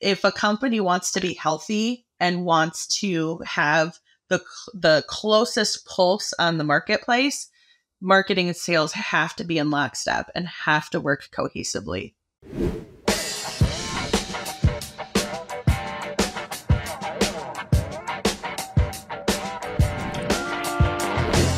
if a company wants to be healthy and wants to have the the closest pulse on the marketplace, marketing and sales have to be in lockstep and have to work cohesively.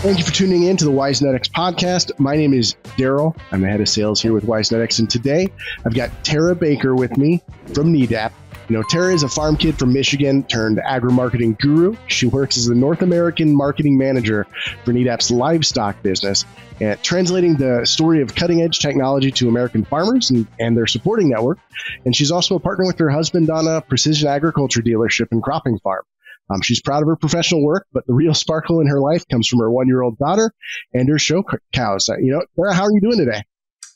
Thank you for tuning in to the Wisenetix podcast. My name is Daryl. I'm the head of sales here with Wisenetix, and today I've got Tera Baker with me from NEDAP. You know, Tera is a farm kid from Michigan turned agri marketing guru. She works as the North American marketing manager for NEDAP's livestock business, and translating the story of cutting edge technology to American farmers and, and their supporting network. And she's also a partner with her husband on a precision agriculture dealership and cropping farm. Um, she's proud of her professional work, but the real sparkle in her life comes from her one year old daughter and her show cows. Uh, you know, Sarah, how are you doing today?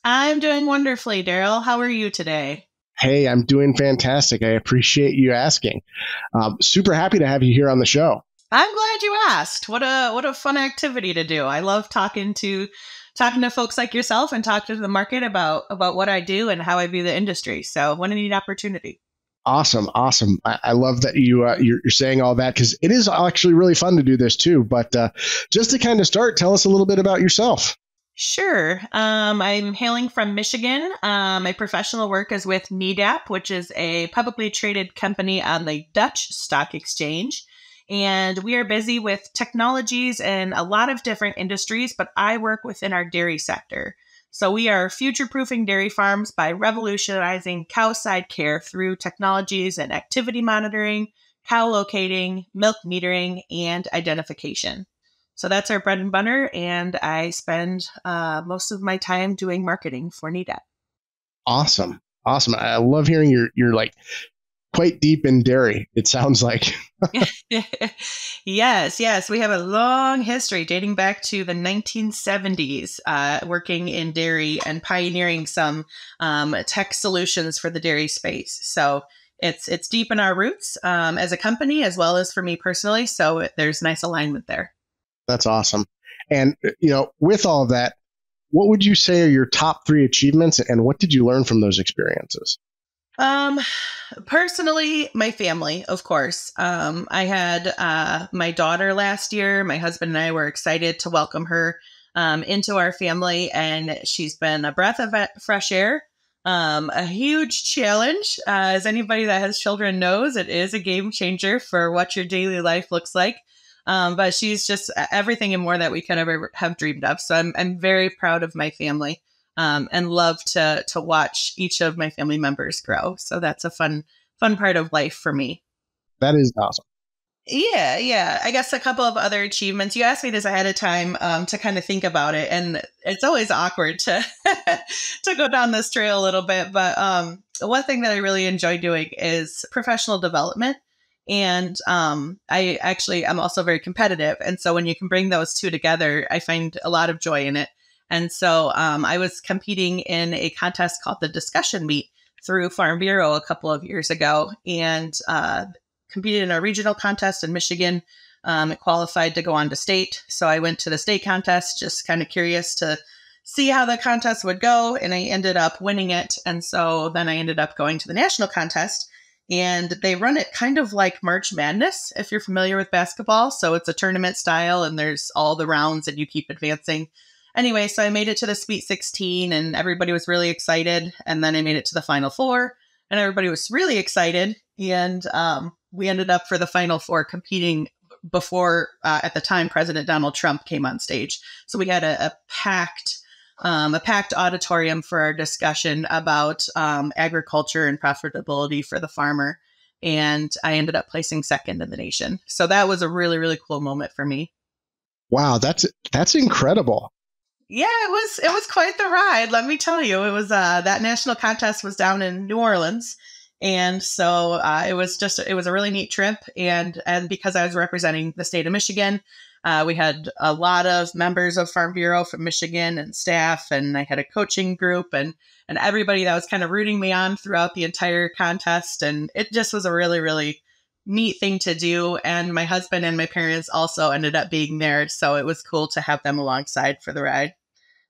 I'm doing wonderfully, Daryl. How are you today? Hey, I'm doing fantastic. I appreciate you asking. Um, super happy to have you here on the show. I'm glad you asked. What a what a fun activity to do. I love talking to talking to folks like yourself and talking to the market about about what I do and how I view the industry. So, what a neat opportunity. Awesome, awesome. I, I love that you uh, you're, you're, saying all that because it is actually really fun to do this too. But uh, just to kind of start, tell us a little bit about yourself. Sure. Um, I'm hailing from Michigan. Um, my professional work is with NEDAP, which is a publicly traded company on the Dutch Stock Exchange. And we are busy with technologies in a lot of different industries, but I work within our dairy sector. So we are future proofing dairy farms by revolutionizing cow side care through technologies and activity monitoring, cow locating, milk metering, and identification. So that's our bread and butter, and I spend uh, most of my time doing marketing for NEDAP. Awesome, awesome! I love hearing your your like quite deep in dairy. It sounds like. yes, yes. We have a long history dating back to the 1970s, uh, working in dairy and pioneering some um, tech solutions for the dairy space. So it's it's deep in our roots um, as a company as well as for me personally. So there's nice alignment there. That's awesome. And you know, with all of that, what would you say are your top three achievements, and what did you learn from those experiences? Um, personally, my family, of course. Um, I had uh, my daughter last year. My husband and I were excited to welcome her um, into our family, and she's been a breath of fresh air. Um, a huge challenge. Uh, as anybody that has children knows, it is a game changer for what your daily life looks like. Um, but she's just everything and more that we could ever have dreamed of. So I'm, I'm very proud of my family um, and love to to watch each of my family members grow. So that's a fun fun part of life for me. That is awesome. Yeah, yeah. I guess a couple of other achievements. You asked me this ahead of time um, to kind of think about it, and it's always awkward to to go down this trail a little bit. But um, one thing that I really enjoy doing is professional development. And um, I actually am also very competitive, and so when you can bring those two together, I find a lot of joy in it. And so um, I was competing in a contest called the Discussion Meet through Farm Bureau a couple of years ago and uh, competed in a regional contest in Michigan. Um, it qualified to go on to state. So I went to the state contest, just kind of curious to see how the contest would go. And I ended up winning it. And so then I ended up going to the national contest. And they run it kind of like March Madness, if you're familiar with basketball. So it's a tournament style, and there's all the rounds, and you keep advancing anyway, so I made it to the Sweet 16 and everybody was really excited. And then I made it to the Final Four and everybody was really excited. And um, we ended up for the Final Four competing before, uh, at the time, President Donald Trump came on stage. So we had a, a packed um, a packed auditorium for our discussion about um, agriculture and profitability for the farmer. And I ended up placing second in the nation. So that was a really, really cool moment for me. Wow, that's that's incredible. Yeah, it was it was quite the ride. Let me tell you, it was uh, that national contest was down in New Orleans, and so uh, it was just it was a really neat trip. And and because I was representing the state of Michigan, uh, we had a lot of members of Farm Bureau from Michigan and staff, and I had a coaching group and and everybody that was kind of rooting me on throughout the entire contest. And it just was a really really neat thing to do. And my husband and my parents also ended up being there. So it was cool to have them alongside for the ride.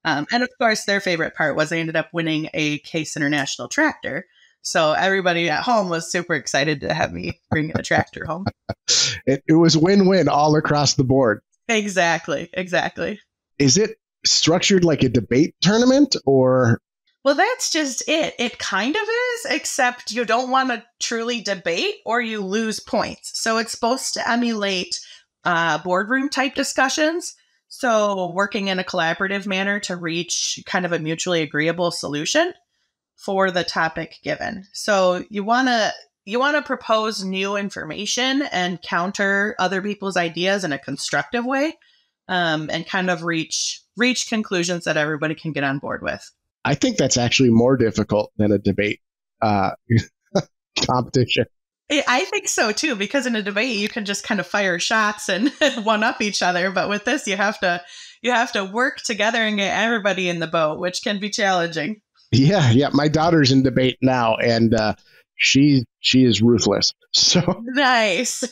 Um, and of course, their favorite part was I ended up winning a Case International tractor. So everybody at home was super excited to have me bring a tractor home. it, it was win win all across the board. Exactly. Exactly. Is it structured like a debate tournament or well, that's just it. It kind of is, except you don't want to truly debate or you lose points. So it's supposed to emulate uh, boardroom type discussions. So working in a collaborative manner to reach kind of a mutually agreeable solution for the topic given. So you want to you want to propose new information and counter other people's ideas in a constructive way um, and kind of reach reach conclusions that everybody can get on board with i think that's actually more difficult than a debate uh, competition I think so too, because in a debate you can just kind of fire shots and one up each other, but with this you have to you have to work together and get everybody in the boat, which can be challenging. Yeah, yeah. My daughter's in debate now, and uh, she she is ruthless. So nice.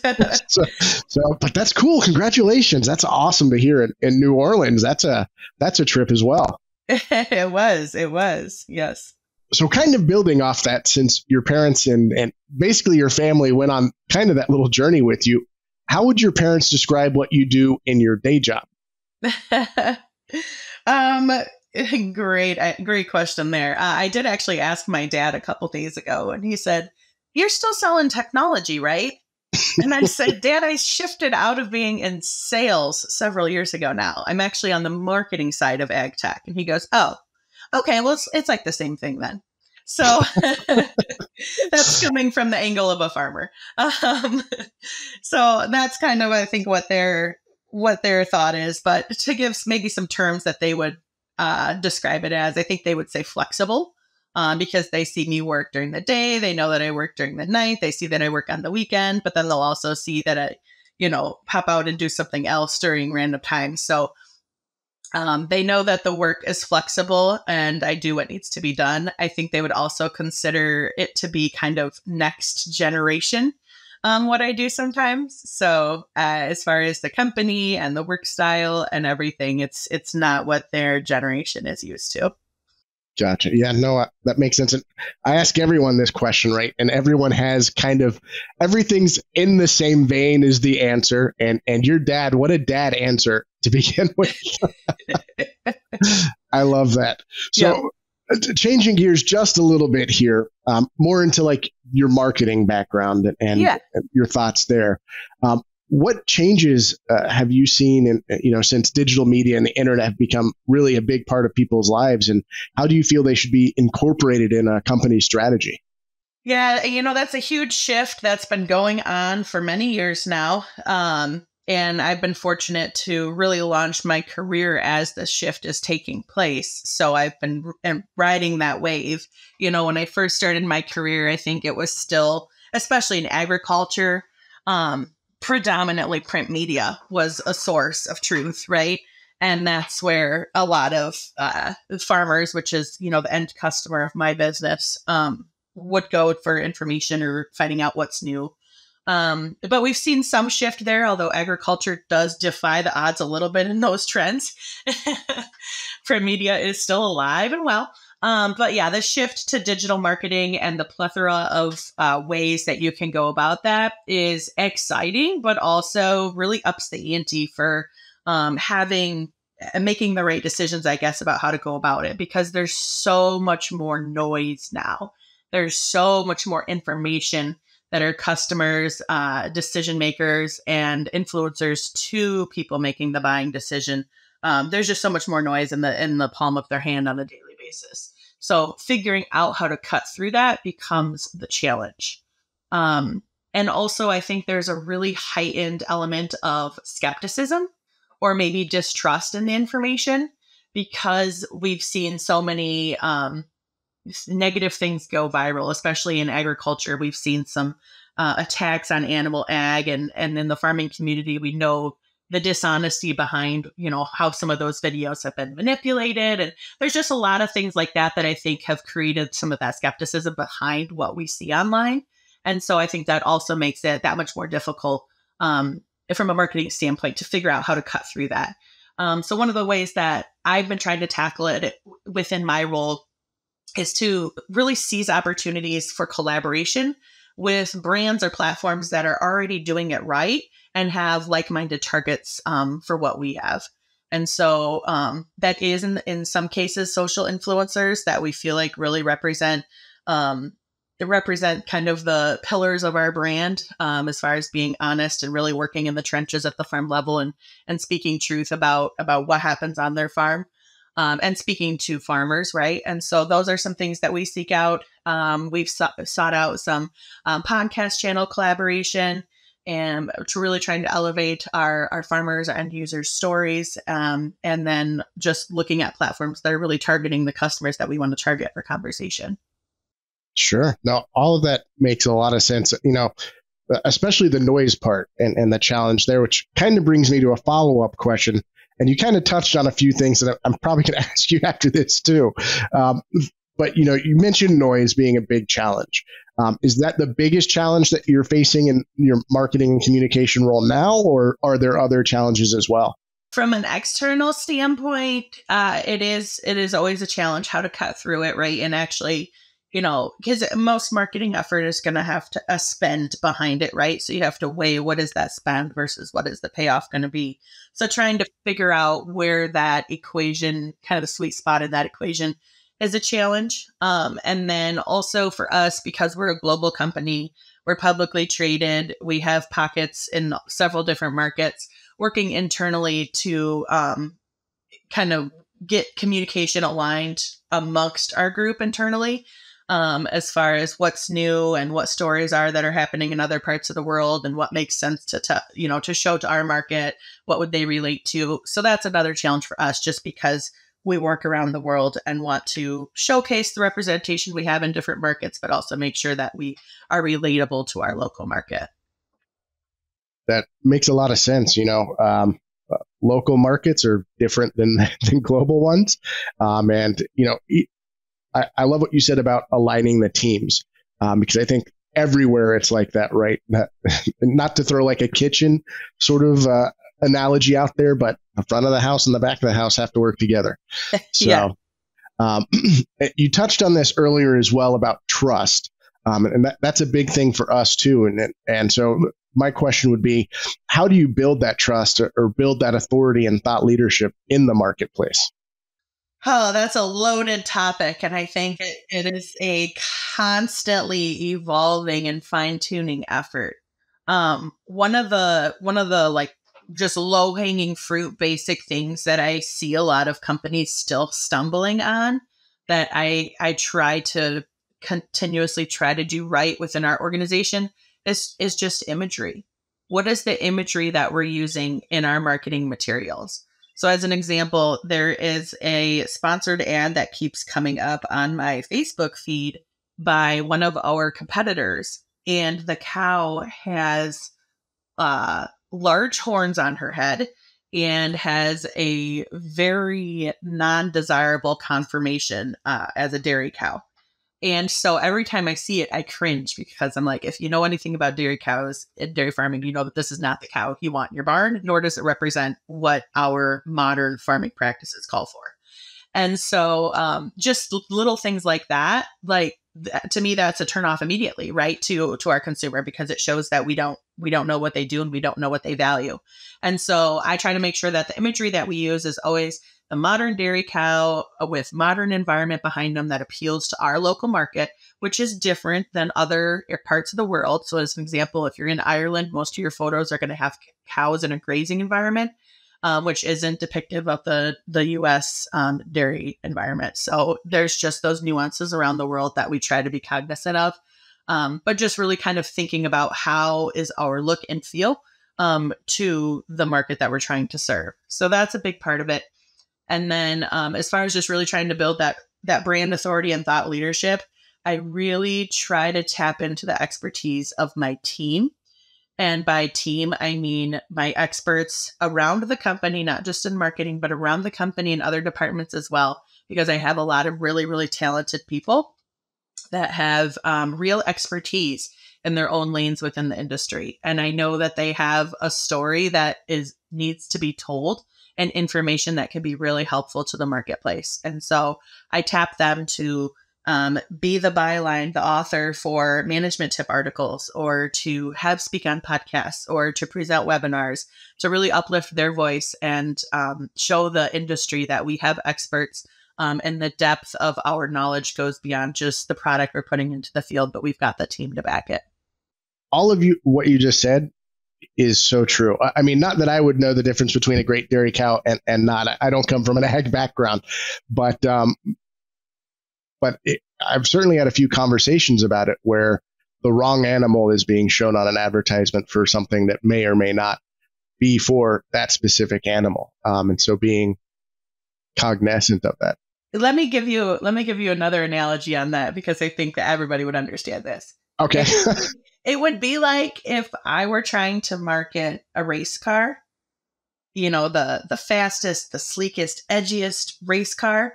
so, so, but that's cool. Congratulations. That's awesome to hear in, in New Orleans. That's a that's a trip as well. it was. It was. Yes. So, kind of building off that, since your parents and and basically your family went on kind of that little journey with you, how would your parents describe what you do in your day job? um great, great question there. Uh, I did actually ask my dad a couple days ago, and he said, "You're still selling technology, right?" And I said, Dad, I shifted out of being in sales several years ago now. I'm actually on the marketing side of ag tech. And he goes, Oh, okay. Well, it's, it's like the same thing then. So that's coming from the angle of a farmer. Um, so that's kind of, I think, what their what their thought is. But to give maybe some terms that they would uh, describe it as. I think they would say flexible um, because they see me work during the day. They know that I work during the night. They see that I work on the weekend, but then they'll also see that I, you know, pop out and do something else during random times. So um, they know that the work is flexible and I do what needs to be done. I think they would also consider it to be kind of next generation um, what I do sometimes. So uh, as far as the company and the work style and everything, it's it's not what their generation is used to. Gotcha. Yeah, no, uh, that makes sense. And I ask everyone this question, right? And everyone has kind of everything's in the same vein as the answer. And and your dad, what a dad answer to begin with. I love that. So. Uh, changing gears just a little bit here, um, more into like your marketing background and, yeah. your thoughts there. Um, what changes uh, have you seen in, you know since digital media and the internet have become really a big part of people's lives and how do you feel they should be incorporated in a company's strategy yeah you know that's a huge shift that's been going on for many years now um, and I've been fortunate to really launch my career as the shift is taking place. So I've been riding that wave. You know, when I first started my career, I think it was still, especially in agriculture, um, predominantly print media was a source of truth, right? And that's where a lot of uh, farmers, which is you know the end customer of my business, um, would go for information or finding out what's new um, but we've seen some shift there, although agriculture does defy the odds a little bit in those trends. Print media is still alive and well. Um, but yeah, the shift to digital marketing and the plethora of uh, ways that you can go about that is exciting, but also really ups the ante for um, having uh, making the right decisions, I guess, about how to go about it because there's so much more noise now. There's so much more information that are customers, uh, decision makers, and influencers to people making the buying decision. Um, there's just so much more noise in the in the palm of their hand on a daily basis. So figuring out how to cut through that becomes the challenge. Um, and also, I think there's a really heightened element of skepticism or maybe distrust in the information because we've seen so many um, negative things go viral, especially in agriculture. We've seen some uh, attacks on animal ag, and and in the farming community, we know the dishonesty behind you know how some of those videos have been manipulated, and there's just a lot of things like that that I think have created some of that skepticism behind what we see online, and so I think that also makes it that much more difficult um, from a marketing standpoint to figure out how to cut through that. Um, so one of the ways that I've been trying to tackle it within my role is to really seize opportunities for collaboration with brands or platforms that are already doing it right and have like-minded targets um, for what we have. And so um, that is in, in some cases social influencers that we feel like really represent um, represent kind of the pillars of our brand um, as far as being honest and really working in the trenches at the farm level and and speaking truth about about what happens on their farm um, and speaking to farmers, right? And so those are some things that we seek out. Um, we've sought, sought out some um, podcast channel collaboration and to really trying to elevate our, our farmers and users stories um, and then just looking at platforms that are really targeting the customers that we want to target for conversation. Sure. Now all of that makes a lot of sense you know especially the noise part and, and the challenge there which kind of brings me to a follow-up question. And you kind of touched on a few things that I'm probably going to ask you after this too. Um, but you know, you mentioned noise being a big challenge. Um, is that the biggest challenge that you're facing in your marketing and communication role now, or are there other challenges as well? From an external standpoint, uh, it is it is always a challenge how to cut through it, right? And actually you know, because most marketing effort is going to have to a spend behind it, right? So you have to weigh what is that spend versus what is the payoff going to be. So trying to figure out where that equation, kind of the sweet spot in that equation, is a challenge. Um, and then also for us, because we're a global company, we're publicly traded, we have pockets in several different markets, working internally to um, kind of get communication aligned amongst our group internally um, as far as what's new and what stories are that are happening in other parts of the world and what makes sense to, to you know to show to our market what would they relate to so that's another challenge for us just because we work around the world and want to showcase the representation we have in different markets but also make sure that we are relatable to our local market that makes a lot of sense you know um, local markets are different than than global ones um, and you know I, I love what you said about aligning the teams um, because I think everywhere it's like that, right? Not, not to throw like a kitchen sort of uh, analogy out there, but the front of the house and the back of the house have to work together. So, yeah. um, you touched on this earlier as well about trust, um, and that, that's a big thing for us too. And and so my question would be, how do you build that trust or, or build that authority and thought leadership in the marketplace? Oh, that's a loaded topic. And I think it, it is a constantly evolving and fine tuning effort. Um, one of the, one of the like just low hanging fruit basic things that I see a lot of companies still stumbling on that I, I try to continuously try to do right within our organization is, is just imagery. What is the imagery that we're using in our marketing materials? So, as an example, there is a sponsored ad that keeps coming up on my Facebook feed by one of our competitors, and the cow has uh, large horns on her head and has a very non desirable conformation uh, as a dairy cow. And so every time I see it, I cringe because I'm like, if you know anything about dairy cows and dairy farming, you know that this is not the cow you want in your barn, nor does it represent what our modern farming practices call for. And so um, just little things like that, like th- to me, that's a turn off immediately, right? To to our consumer because it shows that we don't we don't know what they do and we don't know what they value. And so I try to make sure that the imagery that we use is always the modern dairy cow uh, with modern environment behind them that appeals to our local market, which is different than other parts of the world. So, as an example, if you're in Ireland, most of your photos are going to have cows in a grazing environment, um, which isn't depictive of the the U.S. Um, dairy environment. So, there's just those nuances around the world that we try to be cognizant of. Um, but just really kind of thinking about how is our look and feel um, to the market that we're trying to serve. So that's a big part of it. And then um, as far as just really trying to build that that brand authority and thought leadership, I really try to tap into the expertise of my team. And by team, I mean my experts around the company, not just in marketing, but around the company and other departments as well, because I have a lot of really, really talented people that have um, real expertise in their own lanes within the industry. And I know that they have a story that is needs to be told and information that can be really helpful to the marketplace. And so I tap them to um, be the byline, the author for management tip articles, or to have speak on podcasts, or to present webinars, to really uplift their voice and um, show the industry that we have experts um, and the depth of our knowledge goes beyond just the product we're putting into the field, but we've got the team to back it. All of you, what you just said is so true. I mean, not that I would know the difference between a great dairy cow and, and not. I don't come from an ag background, but um, but it, I've certainly had a few conversations about it where the wrong animal is being shown on an advertisement for something that may or may not be for that specific animal. Um, and so being cognizant of that. Let me give you let me give you another analogy on that because I think that everybody would understand this. Okay. it would be like if I were trying to market a race car, you know, the the fastest, the sleekest, edgiest race car,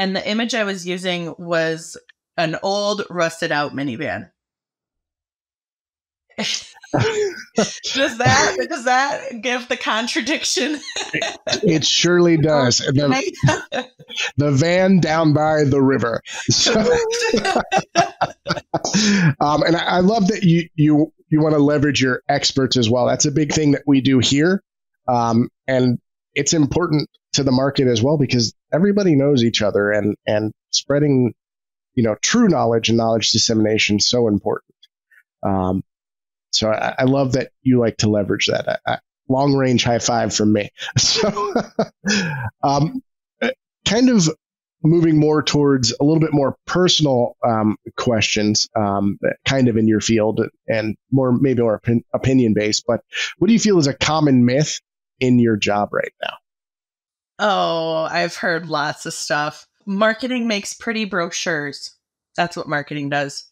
and the image I was using was an old rusted out minivan. does that does that give the contradiction? it, surely does. The, the, van down by the river. So, um, and I, I, love that you you you want to leverage your experts as well. That's a big thing that we do here, um, and it's important to the market as well because everybody knows each other, and and spreading you know true knowledge and knowledge dissemination is so important. Um, so I, I, love that you like to leverage that. I, I, long range high five from me. So, um, kind of moving more towards a little bit more personal um, questions, um, kind of in your field and more maybe more opin- opinion based. But what do you feel is a common myth in your job right now? Oh, I've heard lots of stuff. Marketing makes pretty brochures. That's what marketing does.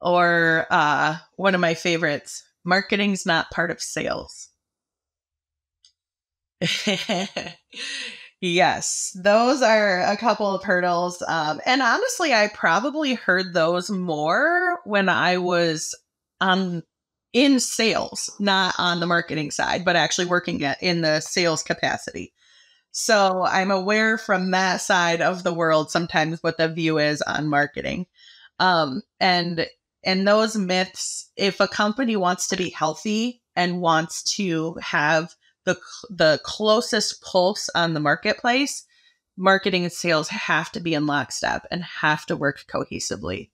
Or uh, one of my favorites marketing's not part of sales. yes, those are a couple of hurdles. Um, and honestly, I probably heard those more when I was on in sales, not on the marketing side, but actually working at, in the sales capacity. So I'm aware from that side of the world sometimes what the view is on marketing. Um, and and those myths, if a company wants to be healthy and wants to have the the closest pulse on the marketplace, marketing and sales have to be in lockstep and have to work cohesively.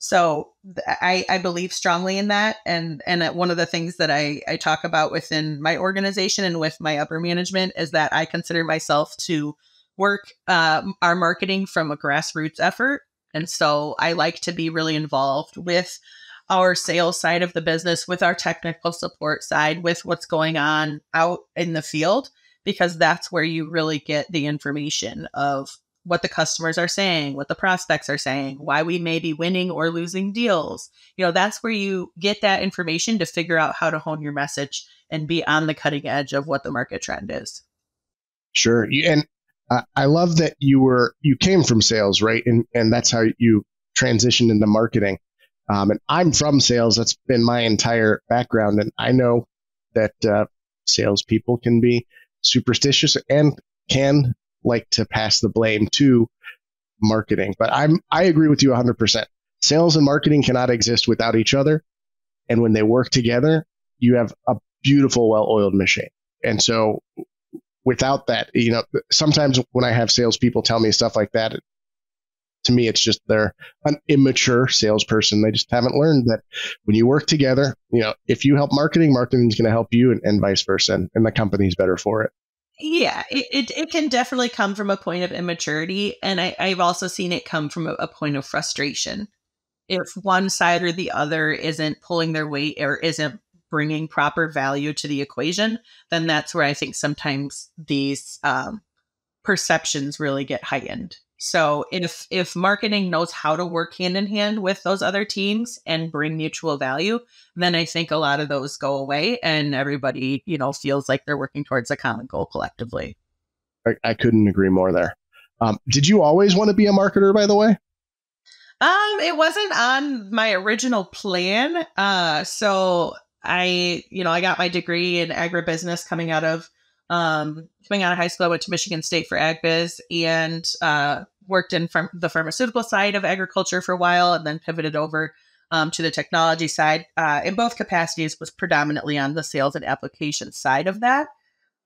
So I, I believe strongly in that, and and one of the things that I I talk about within my organization and with my upper management is that I consider myself to work uh, our marketing from a grassroots effort and so I like to be really involved with our sales side of the business, with our technical support side, with what's going on out in the field, because that's where you really get the information of what the customers are saying, what the prospects are saying, why we may be winning or losing deals. You know, that's where you get that information to figure out how to hone your message and be on the cutting edge of what the market trend is. Sure. And I love that you were you came from sales, right? And and that's how you transitioned into marketing. Um, and I'm from sales. That's been my entire background, and I know that uh, salespeople can be superstitious and can like to pass the blame to marketing. But I'm I agree with you 100%. Sales and marketing cannot exist without each other, and when they work together, you have a beautiful, well-oiled machine. And so without that, you know, sometimes when I have salespeople tell me stuff like that, to me, it's just they're an immature salesperson. They just haven't learned that when you work together, you know, if you help marketing, marketing is going to help you and, and vice versa. And, and the company's better for it. Yeah, it, it, it, can definitely come from a point of immaturity. And I, I've also seen it come from a, a point of frustration. If one side or the other isn't pulling their weight or isn't bringing proper value to the equation, then that's where I think sometimes these um, perceptions really get heightened. So if if marketing knows how to work hand in hand with those other teams and bring mutual value, then I think a lot of those go away and everybody, you know, feels like they're working towards a common goal collectively. I, I couldn't agree more there. Um, did you always want to be a marketer, by the way? Um, it wasn't on my original plan. Uh, so I, you know, I got my degree in agribusiness coming out of um, coming out of high school. I went to Michigan State for ag biz, and uh, worked in pharm- the pharmaceutical side of agriculture for a while and then pivoted over um, to the technology side. Uh, in both capacities, was predominantly on the sales and application side of that.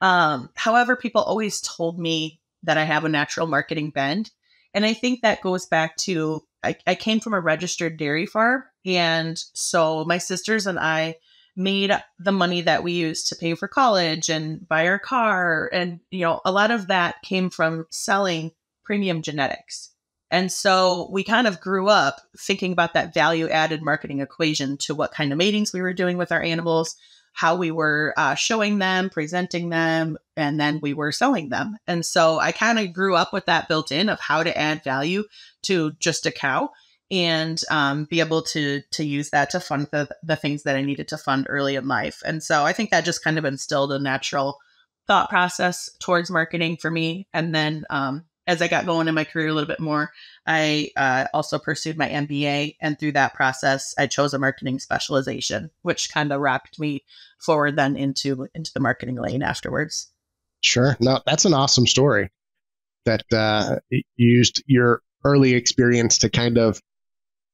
Um, however, people always told me that I have a natural marketing bend. And I think that goes back to I, I came from a registered dairy farm. And so my sisters and I made the money that we used to pay for college and buy our car. And, you know, a lot of that came from selling premium genetics. And so we kind of grew up thinking about that value added marketing equation to what kind of matings we were doing with our animals, how we were uh, showing them, presenting them, and then we were selling them. And so I kind of grew up with that built in of how to add value to just a cow and um, be able to to use that to fund the, the things that I needed to fund early in life. And so I think that just kind of instilled a natural thought process towards marketing for me. And then um, as I got going in my career a little bit more, I uh, also pursued my MBA. And through that process, I chose a marketing specialization, which kind of wrapped me forward then into into the marketing lane afterwards. Sure. No, that's an awesome story that uh, used your early experience to kind of,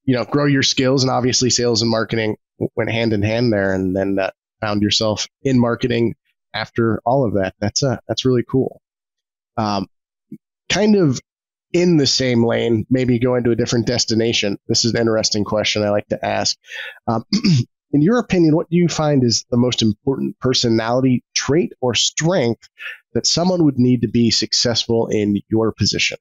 you know, grow your skills. And obviously, sales and marketing went hand in hand there. And then uh, found yourself in marketing after all of that. That's uh, that's really cool. Um, kind of in the same lane, maybe going to a different destination? This is an interesting question I like to ask. Um, in your opinion, what do you find is the most important personality trait or strength that someone would need to be successful in your position?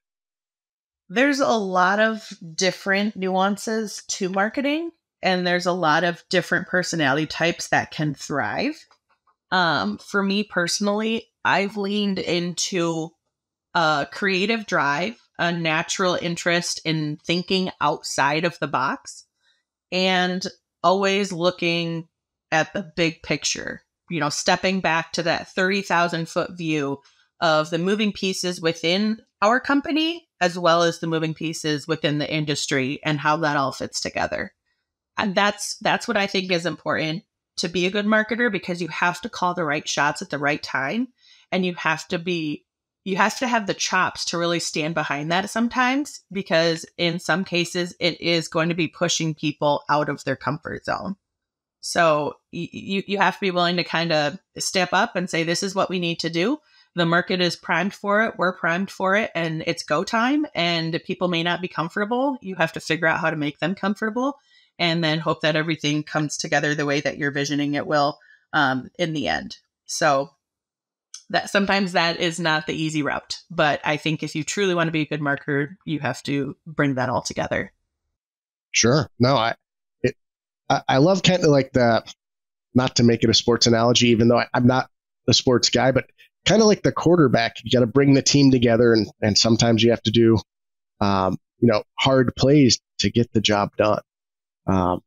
There's a lot of different nuances to marketing, and there's a lot of different personality types that can thrive. Um, for me personally, I've leaned into a creative drive, a natural interest in thinking outside of the box, and always looking at the big picture, you know, stepping back to that 30,000 foot view of the moving pieces within our company as well as the moving pieces within the industry and how that all fits together. And that's that's what I think is important to be a good marketer because you have to call the right shots at the right time and you have to be you have to have the chops to really stand behind that sometimes because in some cases it is going to be pushing people out of their comfort zone so you you have to be willing to kind of step up and say this is what we need to do the market is primed for it we're primed for it and it's go time and people may not be comfortable you have to figure out how to make them comfortable and then hope that everything comes together the way that you're visioning it will um, in the end so that sometimes that is not the easy route. But I think if you truly want to be a good marketer, you have to bring that all together. Sure. No, I it, I, I love kind of like the not to make it a sports analogy, even though I, I'm not a sports guy, but kind of like the quarterback. You got to bring the team together, and and sometimes you have to do, um, you know, hard plays to get the job done. Um,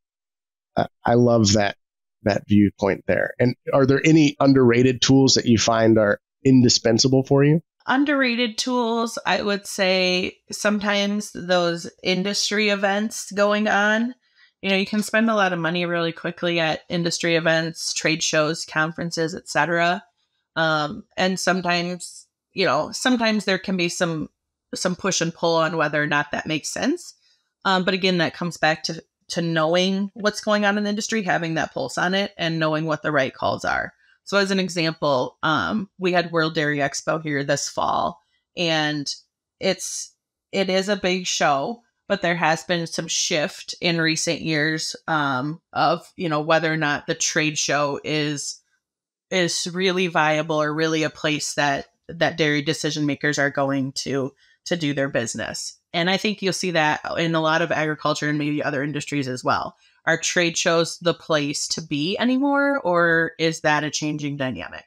I, I love that that viewpoint there. And are there any underrated tools that you find are indispensable for you? Underrated tools, I would say sometimes those industry events going on. You know, you can spend a lot of money really quickly at industry events, trade shows, conferences, etc. Um, and sometimes, you know, sometimes there can be some some push and pull on whether or not that makes sense. Um, but again, that comes back to to knowing what's going on in the industry, having that pulse on it, and knowing what the right calls are. So, as an example, um, we had World Dairy Expo here this fall, and it's it is a big show, but there has been some shift in recent years um, of you know whether or not the trade show is is really viable or really a place that that dairy decision makers are going to to do their business. And I think you'll see that in a lot of agriculture and maybe other industries as well. Are trade shows the place to be anymore, or is that a changing dynamic?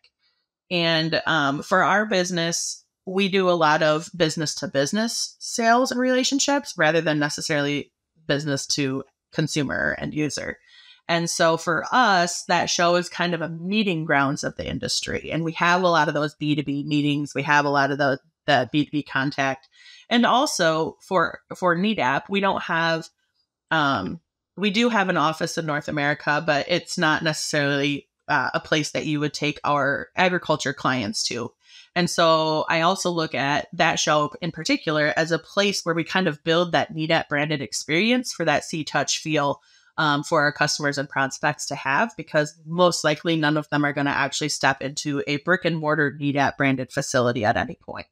And um, for our business, we do a lot of business to business sales and relationships rather than necessarily business to consumer and user. And so for us, that show is kind of a meeting grounds of the industry. And we have a lot of those B2B meetings. We have a lot of the, the B2B contact. And also for for NEDAP, we don't have um we do have an office in North America, but it's not necessarily uh, a place that you would take our agriculture clients to. And so I also look at that show in particular as a place where we kind of build that NEDAP branded experience for that see touch feel um, for our customers and prospects to have because most likely none of them are going to actually step into a brick and mortar NEDAP branded facility at any point.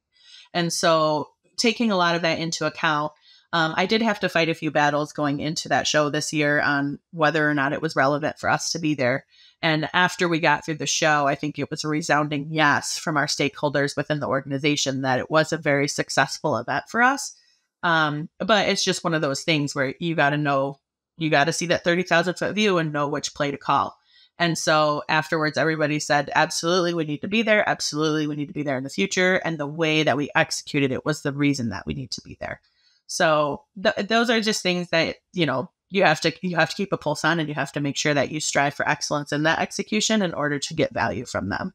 And so taking a lot of that into account, um, I did have to fight a few battles going into that show this year on whether or not it was relevant for us to be there. And after we got through the show, I think it was a resounding yes from our stakeholders within the organization that it was a very successful event for us. Um, but it's just one of those things where you got to know you got to see that 30,000 foot view and know which play to call. And so afterwards, everybody said, absolutely, we need to be there. Absolutely, we need to be there in the future. And the way that we executed it was the reason that we need to be there. So th- those are just things that, you know, you have to you have to keep a pulse on and you have to make sure that you strive for excellence in that execution in order to get value from them.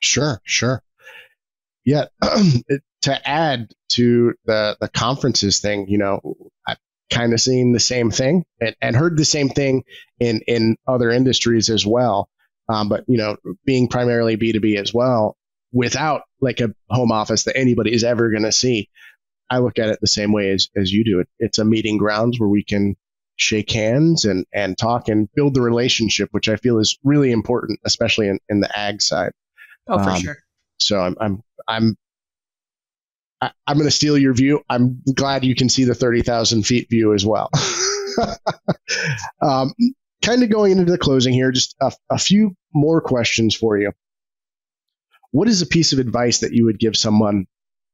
Sure, sure. Yeah, to add to the the conferences thing, you know, I, kind of seen the same thing and, and heard the same thing in, in other industries as well. Um, but, you know, being primarily B2B as well, without like a home office that anybody is ever going to see, I look at it the same way as, as you do. It, it's a meeting grounds where we can shake hands and, and talk and build the relationship, which I feel is really important, especially in, in the ag side. Oh, for um, sure. So I'm, I'm, I'm I, am going to steal your view. I'm glad you can see the 30,000 feet view as well. um, kind of going into the closing here, just a, a few more questions for you. What is a piece of advice that you would give someone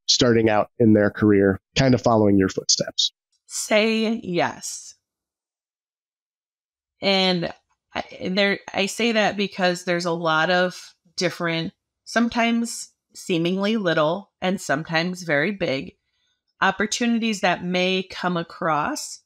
starting out in their career, kind of following your footsteps? Say yes. And I, there, I say that because there's a lot of different, sometimes seemingly little and sometimes very big opportunities that may come across.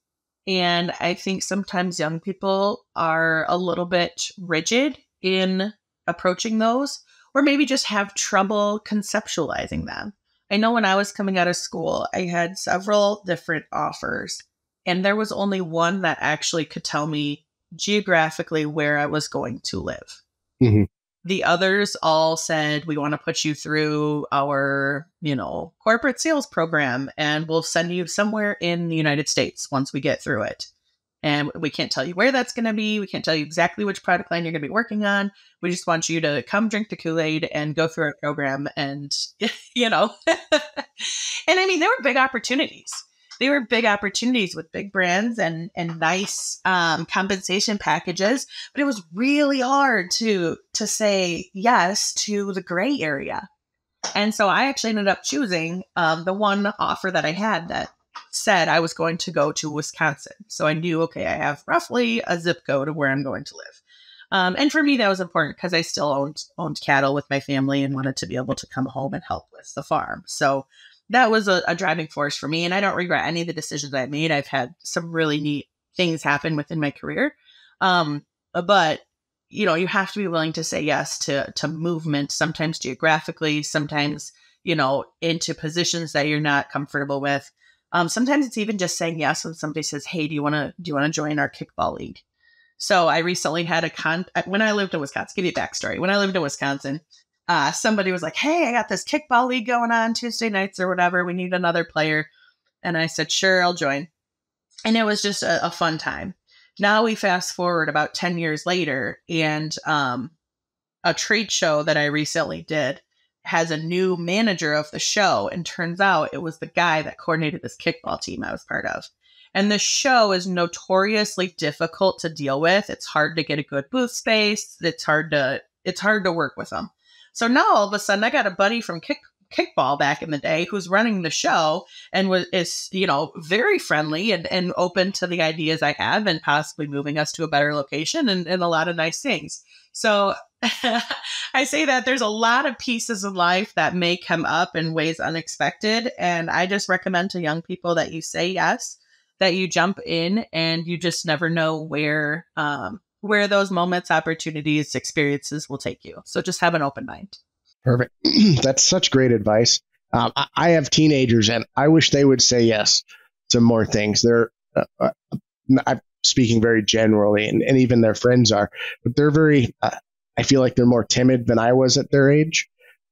And I think sometimes young people are a little bit rigid in approaching those, or maybe just have trouble conceptualizing them. I know when I was coming out of school, I had several different offers, and there was only one that actually could tell me geographically where I was going to live. Mm-hmm the others all said we want to put you through our you know corporate sales program and we'll send you somewhere in the united states once we get through it. And we can't tell you where that's going to be we can't tell you exactly which product line you're going to be working on. We just want you to come drink the kool-aid and go through our program and you know. And i mean there were big opportunities they were big opportunities with big brands and and nice um, compensation packages but it was really hard to to say yes to the gray area. And so i actually ended up choosing um, the one offer that i had that said i was going to go to wisconsin. So i knew okay i have roughly a zip code of where i'm going to live. Um, and for me that was important because i still owned owned cattle with my family and wanted to be able to come home and help with the farm. So that was a, a, driving force for me. And I don't regret any of the decisions I made. I've had some really neat things happen within my career. Um, but you know, you have to be willing to say yes to to movement, sometimes geographically, sometimes, you know, into positions that you're not comfortable with. Um, sometimes it's even just saying yes when somebody says, Hey, do you wanna do you wanna join our kickball league? So I recently had a con when I lived in Wisconsin, give you a backstory. When I lived in Wisconsin, uh, somebody was like, Hey, I got this kickball league going on Tuesday nights or whatever. We need another player. And I said, Sure, I'll join. And it was just a, a fun time. Now we fast forward about 10 years later, and um, a trade show that I recently did has a new manager of the show. And turns out it was the guy that coordinated this kickball team I was part of. And the show is notoriously difficult to deal with. It's hard to get a good booth space. It's hard to it's hard to work with them. So now all of a sudden I got a buddy from kick kickball back in the day who's running the show and was is you know very friendly and, and open to the ideas I have and possibly moving us to a better location and, and a lot of nice things. So I say that there's a lot of pieces of life that may come up in ways unexpected. And I just recommend to young people that you say yes, that you jump in and you just never know where um, where those moments, opportunities, experiences will take you. So just have an open mind. Perfect. That's such great advice. Um, I, I, have teenagers, and I wish they would say yes to more things. They're uh, uh, I'm speaking very generally, and, and even their friends are, but they're very. Uh, I feel like they're more timid than I was at their age.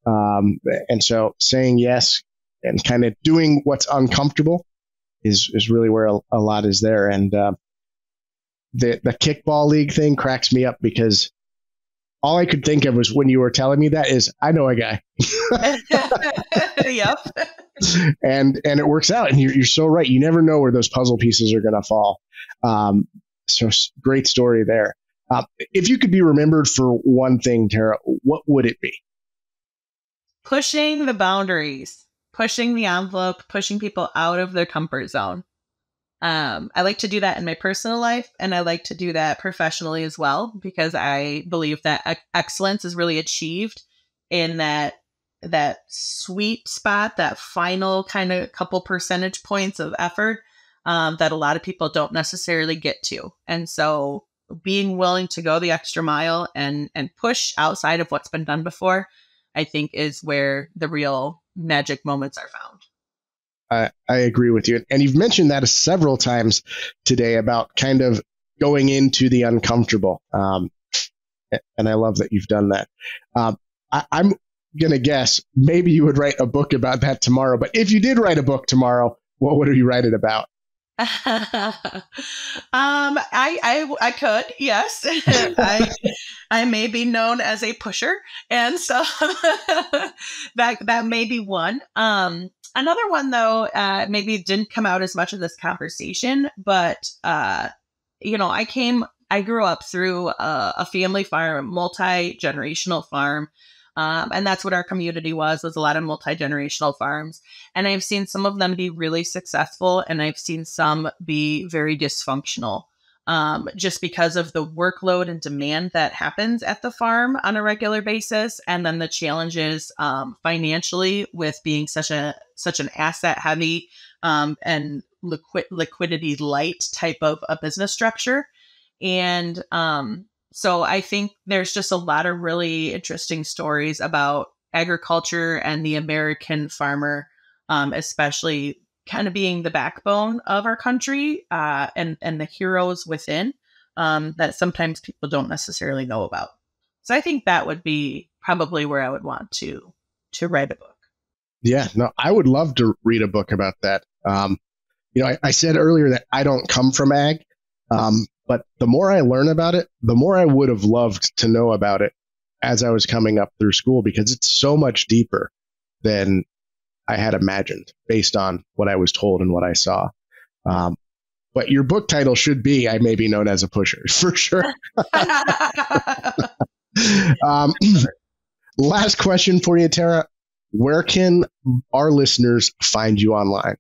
Um, and so saying yes and kind of doing what's uncomfortable is, is really where a, a lot is there. And, uh, the, the kickball league thing cracks me up because all I could think of was when you were telling me that is I know a guy. yep. and and it works out, and you're you're so right. You never know where those puzzle pieces are going to fall. Um, so great story there. Uh, if you could be remembered for one thing, Tera, what would it be? Pushing the boundaries, pushing the envelope, pushing people out of their comfort zone. Um, I like to do that in my personal life, and I like to do that professionally as well because I believe that excellence is really achieved in that that sweet spot, that final kind of couple percentage points of effort um, that a lot of people don't necessarily get to. And so being willing to go the extra mile and and push outside of what's been done before, I think is where the real magic moments are found. I, I agree with you. And you've mentioned that several times today about kind of going into the uncomfortable. Um, and I love that you've done that. Um, I, I'm going to guess maybe you would write a book about that tomorrow. But if you did write a book tomorrow, what would you write it about? um, I, I, I could, yes. I, I may be known as a pusher, and so that that may be one. Um, another one though, uh, maybe didn't come out as much of this conversation, but uh, you know, I came, I grew up through a, a family farm, multi generational farm. Um, and that's what our community was, was a lot of multi-generational farms. And I've seen some of them be really successful and I've seen some be very dysfunctional. Um, just because of the workload and demand that happens at the farm on a regular basis, and then the challenges um, financially with being such a such an asset heavy um, and liquid liquidity light type of a business structure, and um, so I think there's just a lot of really interesting stories about agriculture and the American farmer, um, especially kind of being the backbone of our country uh, and and the heroes within um, that sometimes people don't necessarily know about. So I think that would be probably where I would want to to write a book. Yeah, no, I would love to read a book about that. Um, you know, I, I, said earlier that I don't come from ag, um, but the more I learn about it, the more I would have loved to know about it as I was coming up through school because it's so much deeper than I had imagined based on what I was told and what I saw. Um, but your book title should be I may be known as a pusher for sure. um, last question for you, Tera. Where can our listeners find you online?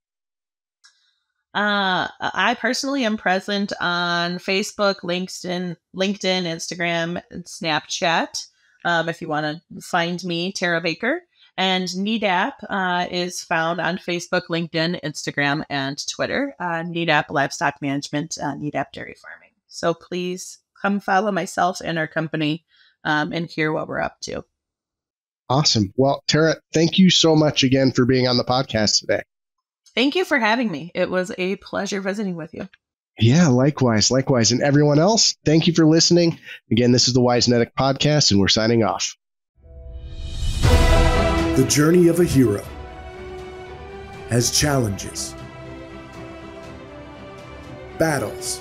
Uh, I personally am present on Facebook, LinkedIn, LinkedIn, Instagram, and Snapchat. Um, if you want to find me, Tera Baker. And NEDAP uh, is found on Facebook, LinkedIn, Instagram, and Twitter. Uh, NEDAP Livestock Management, uh, NEDAP Dairy Farming. So please come follow myself and our company um, and hear what we're up to. Awesome. Well, Tera, thank you so much again for being on the podcast today. Thank you for having me. It was a pleasure visiting with you. Yeah, likewise, likewise. And everyone else, thank you for listening. Again, this is the Wisenetix Podcast, and we're signing off. The journey of a hero has challenges, battles,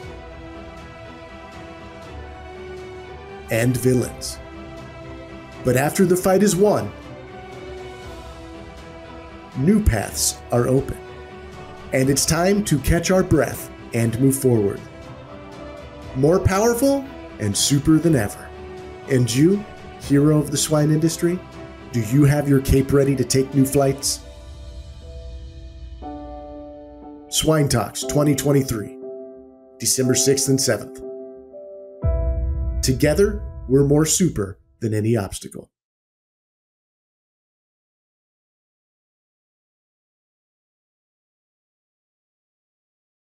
and villains. But after the fight is won, new paths are open and it's time to catch our breath and move forward. More powerful and super than ever. And you, hero of the swine industry, do you have your cape ready to take new flights? Swine Talks 2023, December 6th and 7th. Together, we're more super than any obstacle.